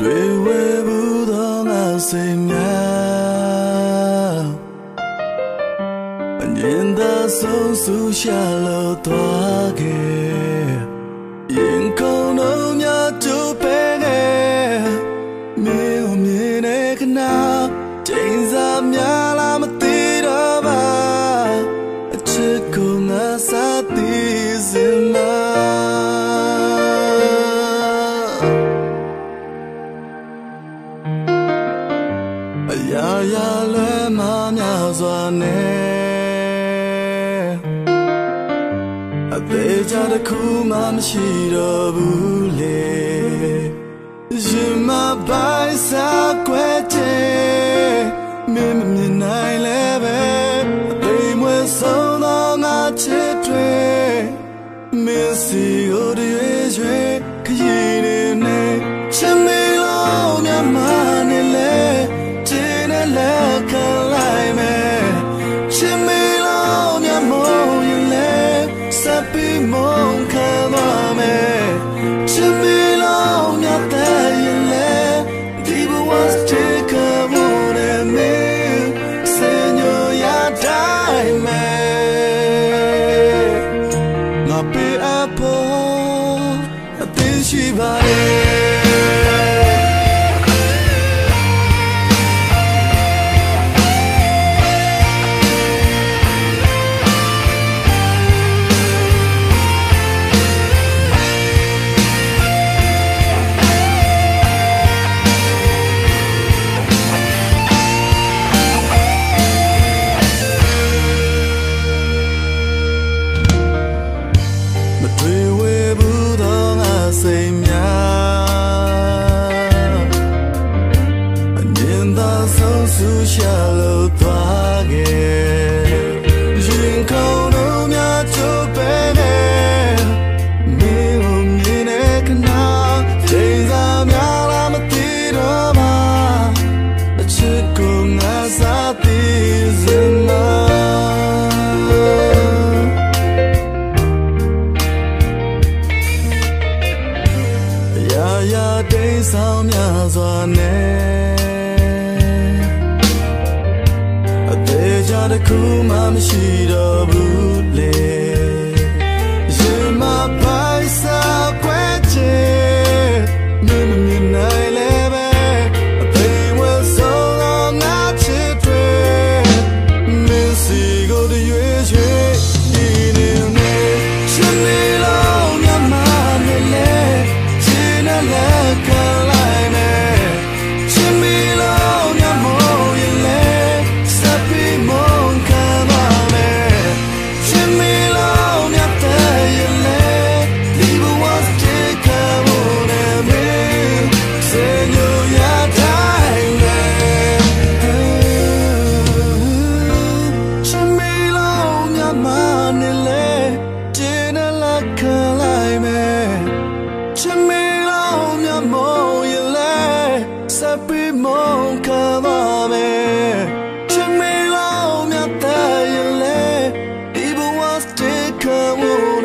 တွေ့ဝဲဘူးသောငါစိတ်များအငင်းသာဆုံးဆူရှာလို့သွားခဲ့ရင်ကုန်းတို့များတို့ပဲနဲ့မင်းမြင်နေခဏချိန်စာများလားမသိ အသေးချာတစ်ခုမှမရှိတော့ဘူးလေရင်မပိုင်စားခွဲတဲ့မင်းမမြင်နိုင်လဲပဲအသေးမွေးဆုံးသောငါချစ်တွေမင်းစီ သာဆုံးဆူရှာလို့သွားခဲ့ တစ်ခုမှမရှိတော့ဘူးလေ come on.